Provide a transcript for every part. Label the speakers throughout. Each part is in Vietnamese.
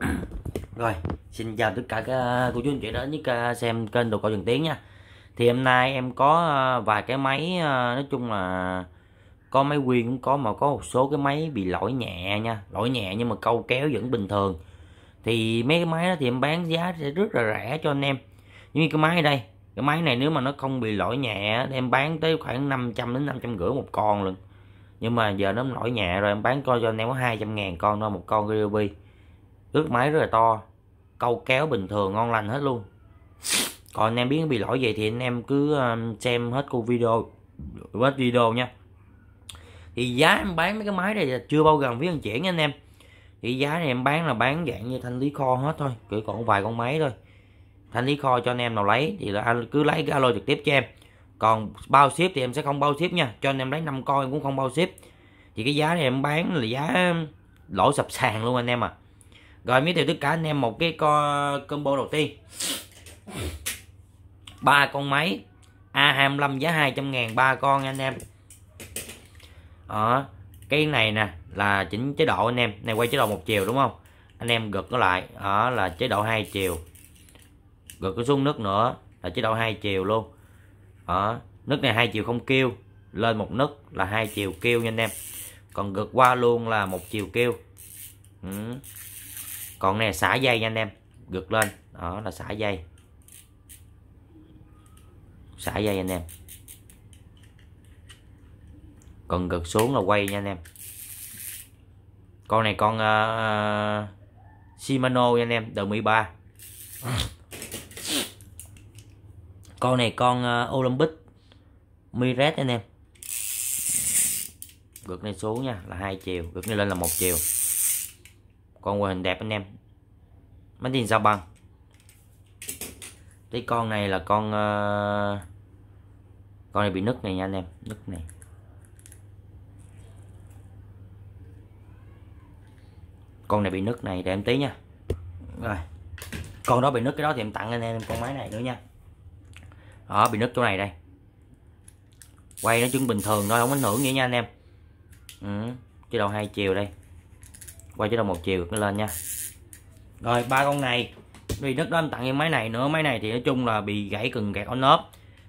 Speaker 1: Rồi, xin chào tất cả các à, cô chú anh chị đến với xem kênh đồ cổ Trần Tiến nha. Thì hôm nay em có à, vài cái máy à, nói chung là có máy nguyên cũng có mà có một số cái máy bị lỗi nhẹ nha, lỗi nhẹ nhưng mà câu kéo vẫn bình thường. Thì mấy cái máy đó thì em bán giá sẽ rất là rẻ cho anh em. Như cái máy ở đây, cái máy này nếu mà nó không bị lỗi nhẹ em bán tới khoảng 500 đến 550 một con luôn. Nhưng mà giờ nó lỗi nhẹ rồi em bán coi cho anh em có 200 ngàn con thôi một con ruby ước máy rất là to. Câu kéo bình thường ngon lành hết luôn. Còn anh em biết bị lỗi gì thì anh em cứ um, xem hết cô video, hết video nha. Thì giá em bán mấy cái máy này là chưa bao gồm với vận chuyển nha anh em. Thì giá này em bán là bán dạng như thanh lý kho hết thôi chỉ còn vài con máy thôi. Thanh lý kho cho anh em nào lấy thì là cứ lấy cái alo trực tiếp cho em. Còn bao ship thì em sẽ không bao ship nha, cho anh em lấy 5 con em cũng không bao ship. Thì cái giá này em bán là giá um, lỗ sập sàn luôn anh em à rồi mới theo tất cả anh em một cái combo đầu tiên. Ba con máy A25 giá 200 ngàn, ba con anh em. Đó cái này nè, là chỉnh chế độ anh em. Này, quay chế độ một chiều đúng không? Anh em gật nó lại đó là chế độ hai chiều. Gật cái xuống nước nữa, là chế độ hai chiều luôn. Đó nước này hai chiều không kêu, lên một nấc là hai chiều kêu nha anh em. Còn gật qua luôn là một chiều kêu. Ừ còn này xả dây nha anh em. Gực lên. Đó là xả dây. Xả dây anh em. Còn gực xuống là quay nha anh em. Con này con uh, Shimano nha anh em đời 13 con này con ờ, uh, Olympic Miret anh em. Gực này xuống nha là hai chiều. Gực này lên là một chiều con ngoại hình đẹp anh em. Máy tin sao băng cái con này là con uh, con này bị nứt này nha anh em nứt này. Con này bị nứt này để em tí nha. Rồi con đó bị nứt cái đó thì em tặng anh em con máy này nữa nha. Đó bị nứt chỗ này đây. Quay nó chứng bình thường thôi không ảnh hưởng gì nha anh em. Ừ, chế độ hai chiều đây quay chế độ một chiều nó lên nha. Rồi, ba con này. Vì đất đó em tặng em máy này nữa. Máy này thì nói chung là bị gãy cần kẹt on nớp.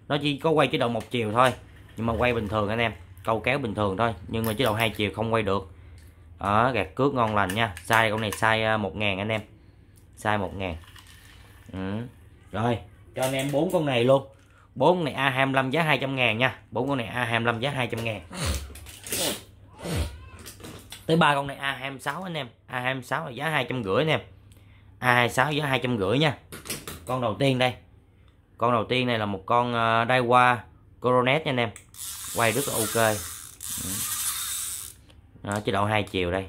Speaker 1: Nó chỉ có quay chế độ một chiều thôi, nhưng mà quay bình thường anh em. Câu kéo bình thường thôi, nhưng mà chế độ hai chiều không quay được. Ở gạt cước ngon lành nha. Size con này size à, một ngàn anh em. Size một ngàn. Ừ. rồi, cho anh em bốn con này luôn. Bốn này A25 giá 200 ngàn nha. Bốn con này A25 giá 200 ngàn tới ba con này A26 anh em. A26 là giá hai trăm rưỡi anh em. A26 giá hai trăm rưỡi nha. Con đầu tiên đây. Con đầu tiên này là một con uh, Daiwa Coronet nha anh em. Quay rất là ok. Ừ. Đó, chế độ hai chiều đây.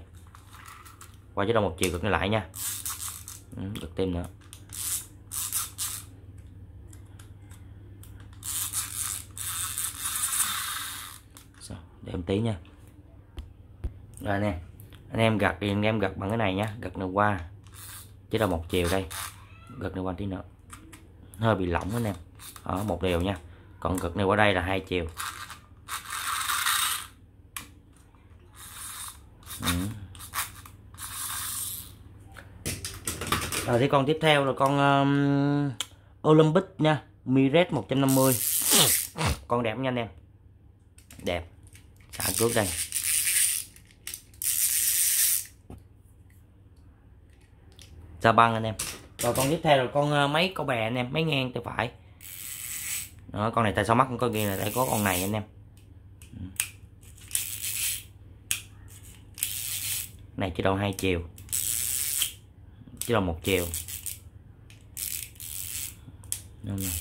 Speaker 1: Qua chế độ một chiều cực lại nha. Ừ, được tim nữa. Để em tí nha rồi nè anh em gặt thì anh em gặt bằng cái này nhá gặt này qua. Chỉ là một chiều đây gật này qua tí nữa. Hơi bị lỏng anh em ở một đều nha. Còn gật này qua đây là hai chiều. Ừ. rồi thì con tiếp theo là con um, Olympic nha. Miret 150 con đẹp nha anh em? Đẹp. Xả cước đây. Xà băng anh em? Rồi con tiếp theo là con ờ, mấy con câu bè anh em? Mấy ngang tay phải? Đó, con này tại sao mắt không có ghi là tại có con này anh em? Ừ. Này chỉ đầu hai chiều. Chỉ đầu một chiều. Đúng rồi.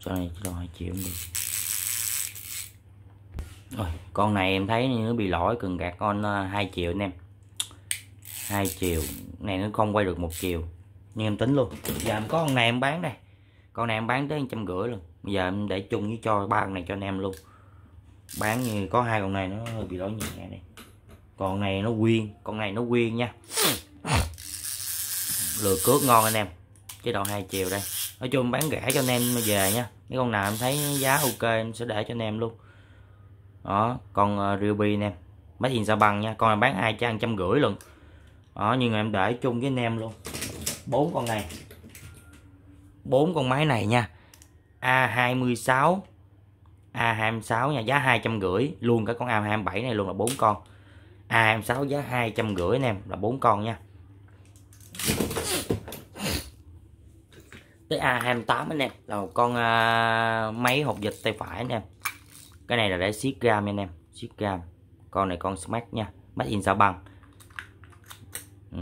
Speaker 1: cho này chỉ đầu hai chiều cũng được? Rồi, con này em thấy nó bị lỗi, cần gạt con ờ, hai triệu anh em. Hai triệu này nó không quay được một chiều nhưng em tính luôn, giờ em có con này em bán đây. Con này em bán tới trăm rưỡi luôn. Bây giờ em để chung với cho ba con này cho anh em luôn. Bán như có hai con này nó hơi bị lỗi nhẹ này con này nó quyên, con này nó quyên nha. Lừa cướp ngon anh em chế độ hai chiều đây. Nói chung bán rẻ cho anh em về nha. Mấy con nào em thấy giá ok em sẽ để cho anh em luôn đó con uh, ruby nè. Máy in sao bằng nha con này bán hai trăm trăm rưỡi luôn đó nhưng mà em để chung với anh em luôn. Bốn con này. Bốn con máy này nha. A26 A26 nha giá hai trăm rưỡi. Luôn cả con A27 này luôn là bốn con. A26 giá hai trăm rưỡi anh em là bốn con nha. Tới A28 anh em là một con uh, máy hộp dịch tay phải anh em cái này là để siết gam anh em. Siết gam con này con smart nha. Made in sao băng ừ.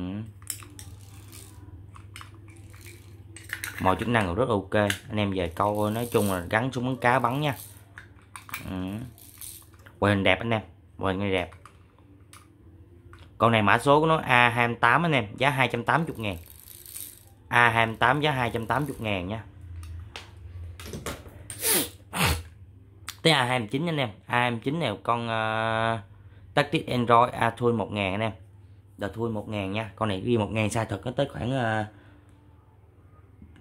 Speaker 1: mọi chức năng rất ok. Anh em về câu nói chung là gắn súng bắn cá bắn nha. Ừ. hình đẹp anh em. Quay hình đẹp. Con này mã số của nó A28 anh em. Giá 280 ngàn. A28 giá 280 ngàn nha. Tới à, A29 anh em. A29 này con uh, tactic Android A thui 1000 anh em. Đợt thui 1000 nha. Con này ghi 1000 sai thật nó tới khoảng uh,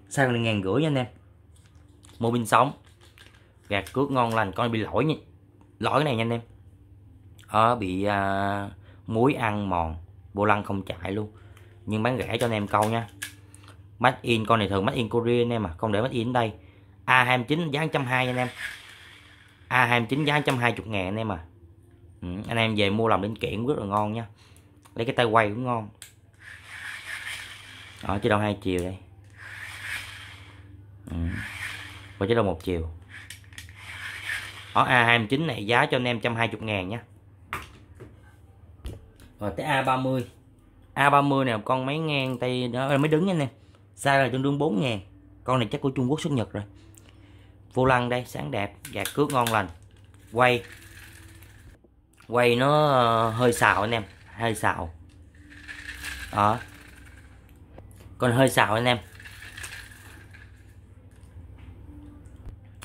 Speaker 1: sai một ngàn rưỡi nha anh em. Mô pin sống gạt cước ngon lành con bị lỗi nha. Lỗi cái này nha anh em. Ở bị uh, muối ăn mòn. Vô lăng không chạy luôn. Nhưng bán rẻ cho anh em câu nha. Made in con này thường Made in Korea anh em à. Không để Made in ở đây A29 giá 120 anh em. À, A29 giá 120 ngàn anh em à. Ừ, anh em về mua làm linh kiện rất là ngon nha. Lấy cái tay quay cũng ngon. Ở chế độ hai chiều đây. Ừ. và chế độ một chiều. Ở A29 này giá cho anh em 120 ngàn nha. Rồi tới A30 A30 này con máy ngang tay ờ, đó mới đứng nha em. Size là tương đương 4 ngàn. Con này chắc của Trung Quốc xuất Nhật rồi vô lăng đây sáng đẹp gạt cước ngon lành. Quay. Quay nó ờ, hơi xào anh em hơi xào đó. Còn hơi xào anh em.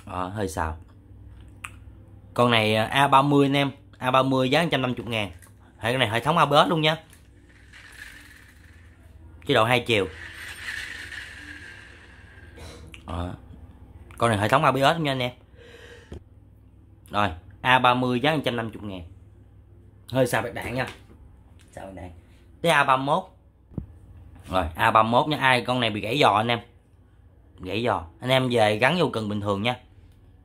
Speaker 1: Đó, hơi xào con này ờ, A30 anh em A30 giá 150 ngàn. Hệ cái này hệ thống ABS luôn nha. Chế độ hai chiều. À con này hệ thống ABS nha anh em. Rồi A30 giá 150 ngàn. Hơi xà bạc đạn nha. Xà bạc đạn. Tới A31 rồi A31 nha. Ai, con này bị gãy giò anh em. Gãy giò. Anh em về gắn vô cần bình thường nha.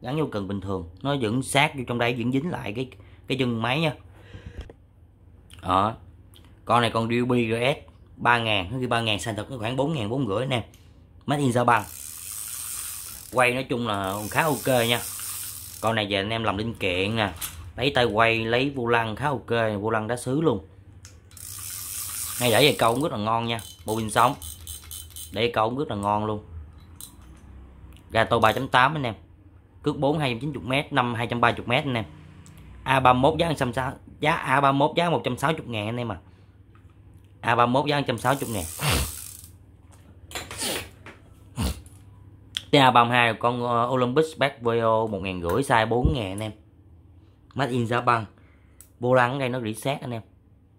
Speaker 1: Gắn vô cần bình thường. Nó vẫn sát vô trong đây, vẫn dính lại cái cái chân máy nha. Đó. Con này con Ruby RS 3 ngàn. Nó ghi 3 ngàn, xanh thật khoảng 4 ngàn 4 rưỡi anh em. Made in Japan quay nói chung là khá ok nha. Con này về anh em làm linh kiện nè, lấy tay quay, lấy vô lăng, khá ok, vô lăng đá sứ luôn. Ngay để về câu cũng rất là ngon nha, bộ pin sống để câu cũng rất là ngon luôn. Gato 3.8 anh em, cước 4 290m 5 230m anh em. A31 giá 160 giá A31 giá 160 ngàn anh em à. A31 giá 160 ngàn. Cái A32 con ờ, Olympus Back Veo 1 ngàn rưỡi size 4 ngàn anh em. Made in Japan. Vô lăng đây nó reset anh em.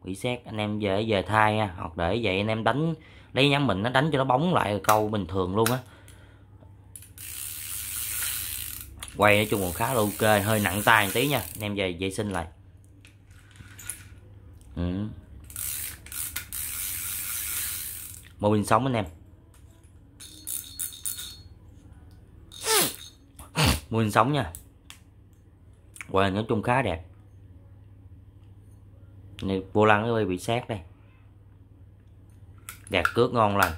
Speaker 1: Reset, anh em về về thay nha. Hoặc để vậy anh em đánh, lấy nhắm mình, nó đánh cho nó bóng lại câu bình thường luôn á. Quay nói chung còn khá là ok, hơi nặng tay một tí nha. Anh em về, vệ sinh lại. Ừ. mô pin sống anh em. Mô sống nha. Quay nói chung khá đẹp. Này, vô lăng nó bị sát đây. Đẹp cước ngon lành.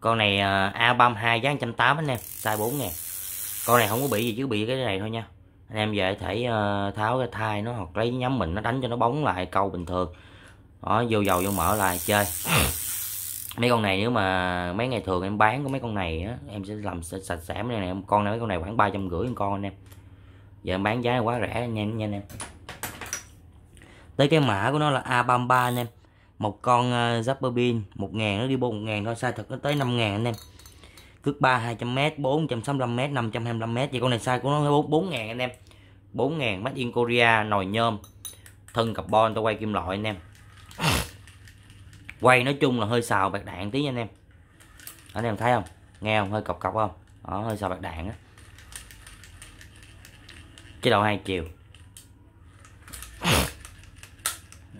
Speaker 1: Con này à, A32 giá 180 anh em size 4 ngàn con này không có bị gì chứ bị cái này thôi nha. Anh em về thể à, tháo cái thai nó hoặc lấy nhắm mình nó đánh cho nó bóng lại câu bình thường. Đó vô dầu vô mỡ lại chơi mấy con này nếu mà mấy ngày thường em bán có mấy con này á em sẽ làm sạch sẽ mấy này. Con này mấy con này khoảng ba trăm rưỡi con anh em. Giờ em bán giá quá rẻ nhanh nhanh nha anh em. Tới cái mã của nó là A33 anh em. Một con uh, Zapper pin một ngàn nó đi bộ 1 ngàn thôi. Sai thật nó tới năm ngàn anh em. Cước 3 200m 465m 525m vậy con này sai của nó 4, 4 ngàn anh em. bốn ngàn made in Korea nồi nhôm. Thân carbon tôi quay kim loại anh em quay nói chung là hơi xào bạc đạn tí nha anh em. Anh em thấy không? Nghe không? Hơi cọc cọc không? Đó, hơi xào bạc đạn á. Cái đầu hai chiều.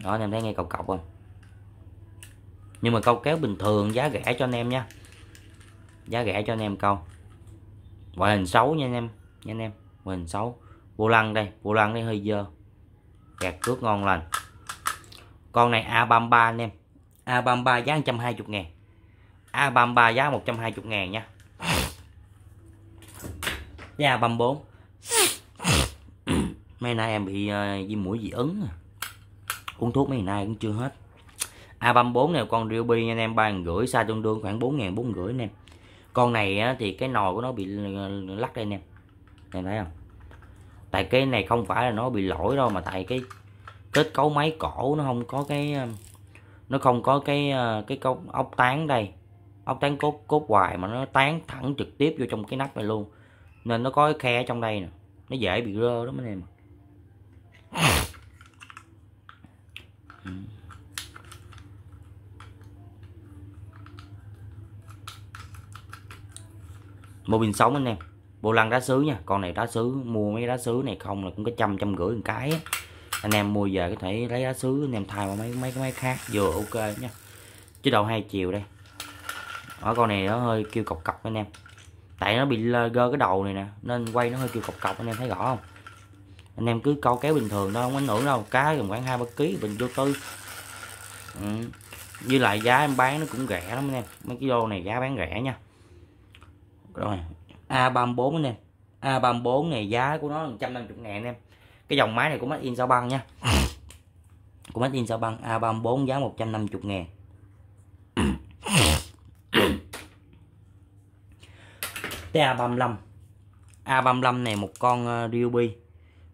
Speaker 1: Đó, anh em thấy nghe cọc cọc không? Nhưng mà câu kéo bình thường, giá rẻ cho anh em nha. Giá rẻ cho anh em câu. Ngoại hình xấu nha anh em, nha anh em. Ngoại hình xấu. Vô lăng đây, vô lăng đây hơi dơ. Kẹt cước ngon lành. Con này a 33 anh em. A33 giá 120 ngàn. A33 giá 120 ngàn nha. Giá A34 mấy nay em bị uh, viêm mũi dị ứng à. uống thuốc mấy nay cũng chưa hết. A34 này con Ryobi anh em 3 rưỡi xa tương đương khoảng 4 ngàn bốn gửi anh em. Con này á, thì cái nồi của nó bị ờ, lắc đây anh em. Em thấy không? Tại cái này không phải là nó bị lỗi đâu mà tại cái kết cấu máy cổ nó không có cái ờ, nó không có cái ờ, cái cấu, ốc tán đây. Ốc tán cốt cốt hoài mà nó tán thẳng trực tiếp vô trong cái nắp này luôn. Nên nó có cái khe ở trong đây nè. Nó dễ bị rơ đó anh em ừ. mô bình sống anh em. Bộ lăng đá sứ nha. Con này đá sứ mua mấy đá sứ này không là cũng có trăm trăm rưỡi một cái anh em mua về có thể lấy lá sứ anh em thay vào mấy mấy cái máy khác, vừa ok nha. Chế đầu hai chiều đây. Ở con này nó hơi kêu cọc cọc anh em. Tại nó bị gơ cái đầu này nè, nên quay nó hơi kêu cọc cọc, anh em thấy rõ không? Anh em cứ câu kéo bình thường thôi, không ảnh hưởng đâu. Cá gần khoảng hai ba ký, bình vô tư. Ừ. với lại giá em bán nó cũng rẻ lắm anh em. Mấy cái lô này giá bán rẻ nha. Rồi. A34 anh em. A34 này giá của nó 150 ngàn anh em cái dòng máy này của Made in Sao Băng nha. Của Made in Sao Băng A34 giá 150 ngàn. Cái A35. A35 này một con uh, Ryobi.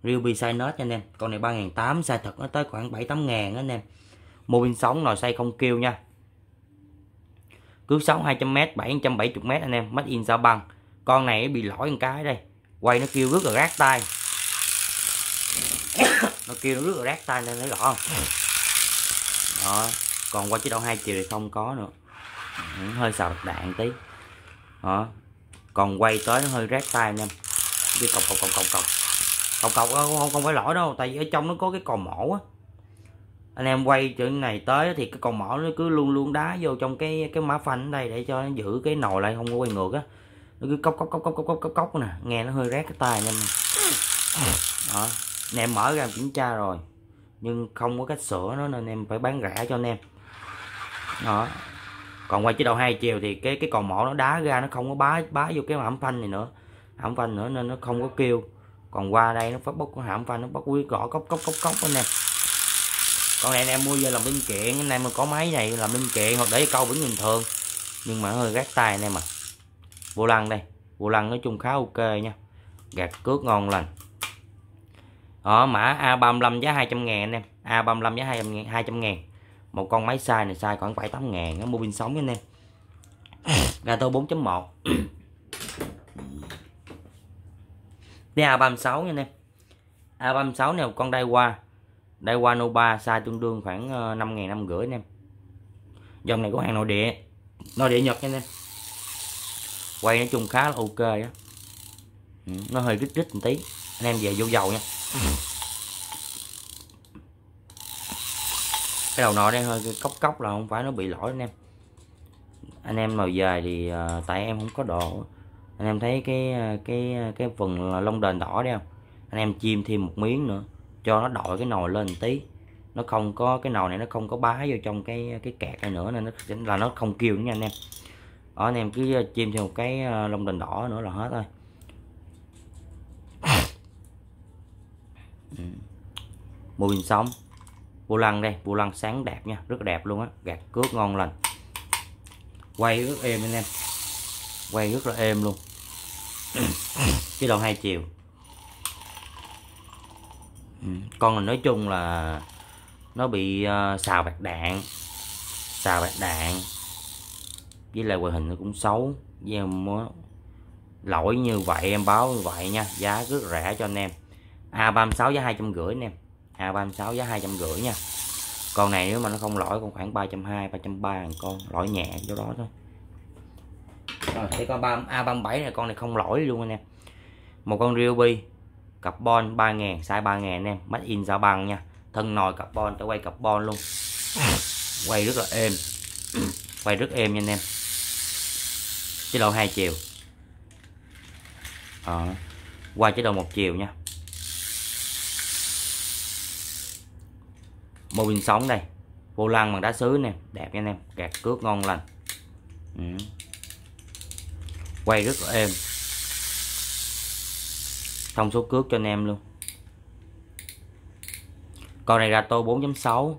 Speaker 1: Ryobi size nết nha anh em. Con này 3.800 size thật nó tới khoảng 7-8 ngàn anh em. Mô pin sóng nồi xay không kêu nha. Cước sóng 200m 770m anh em. Made in sao băng. Con này bị lỗi một cái đây. Quay nó kêu rất là rác tay nó kêu nó rất là rát tay nên thấy rõ. Không đó còn qua chế độ hai chiều thì không có nữa. Ừ, hơi xào đạn tí. Đó còn quay tới nó hơi rát tay anh em đi cọc cọc cọc cọc cọc. Cọc cọc ờ, không, không phải lỗi đâu tại vì ở trong nó có cái cò mổ á. Anh em quay chỗ này tới thì cái cò mỏ nó cứ luôn luôn đá vô trong cái cái mã phanh ở đây để cho nó giữ cái nồi lại không có quay ngược á. Nó cứ cốc cốc cốc cốc cốc cốc cốc cốc nè. Nghe nó hơi rét cái tai anh em đó anh em mở ra kiểm tra rồi. Nhưng không có cách sửa nó nên em phải bán rẻ cho anh em. Đó. Còn quay chế độ hai chiều thì cái cái còn mỏ nó đá ra, nó không có bá bá vô cái hãm phanh này nữa. Hãm phanh nữa nên nó không có kêu. Còn qua đây nó phát bốc cái hãm phanh, nó bắt quý gõ cốc cốc cốc cốc anh em. Con này anh em mua về làm linh kiện, anh em mà có máy này làm linh kiện hoặc để câu vẫn bình thường. Nhưng mà hơi gác tay anh em à vô lăng đây. Vô lăng nói chung khá ok nha. Gạt cước ngon lành đó mã A35 giá 200 ngàn anh em. A35 giá 200 ngàn, 200 ngàn. Một con máy size này size khoảng 7-8 ngàn nó mua pin sống anh em. Gato 4.1 Đây A36 nha anh em. A36 này một con Daiwa. Daiwa Nova size tương đương khoảng ờ, 5 ngàn năm rưỡi anh em. Dòng này có hàng nội địa. Nội địa Nhật nha anh em. Quay nói chung khá là ok á. Ừ, nó hơi rít rít một tí. Anh em về vô dầu nha cái đầu nọ đây hơi cốc cốc là không phải nó bị lỗi anh em. Anh em mà về thì uh, tại em không có đồ. Anh em thấy cái ờ, cái ờ, cái phần lông đền đỏ đấy không? Anh em chim thêm một miếng nữa cho nó đội cái nồi lên một tí. Nó không có cái nồi này nó không có bá vô trong cái cái kẹt này nữa nên nó là nó không kêu nữa nha anh em. Đó anh em cứ chim thêm một cái lông đền đỏ nữa là hết thôi mô hình sống. Vô lăng đây vô lăng sáng đẹp nha rất đẹp luôn á gạt cước ngon lành. Quay rất êm anh em quay rất là êm luôn. Cái đầu hai chiều. Ừ, con này nói chung là nó bị uh, xào bạc đạn xào bạc đạn. Với lại ngoại hình nó cũng xấu với em lỗi như vậy em báo như vậy nha giá rất rẻ cho anh em. A36 giá hai trăm rưỡi anh em. A36 giá hai trăm rưỡi nha. Con này nếu mà nó không lỗi còn khoảng ba trăm hai ba trăm ba con lỗi nhẹ chỗ đó thôi. Rồi thì con A37 này con này không lỗi luôn anh em. Một con Ryobi carbon 3000 size 3000 anh em mắt in ra bằng nha. Thân nồi carbon tôi quay carbon luôn. Quay rất là êm. Quay rất êm nha anh em. Chế độ hai chiều. À, qua chế độ một chiều nha. Mô pin sóng đây. Vô lăng bằng đá sứ nè. Đẹp nha anh em. Gạt cước ngon lành. Ừ. quay rất là êm. Thông số cước cho anh em luôn. Con này ra tô 4.6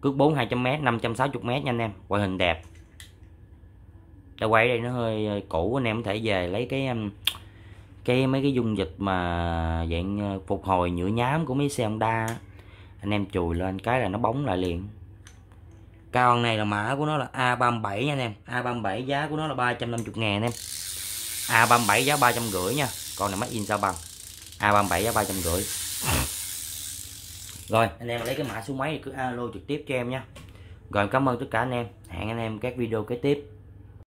Speaker 1: cước 4 200m 560m nha anh em. Quay hình đẹp. Ta quay đây nó hơi cũ, anh em có thể về lấy cái um, cái mấy cái dung dịch mà dạng uh, phục hồi nhựa nhám của mấy xe Honda anh em chùi lên cái là nó bóng lại liền. Con này là mã của nó là A37 nha anh em. A37 giá của nó là 350 ngàn anh em. A37 giá 350 nha. Con này máy in sao bằng? A37 giá 350 rồi, anh em lấy cái mã số máy thì cứ alo trực tiếp cho em nha. Rồi cảm ơn tất cả anh em. Hẹn anh em các video kế tiếp.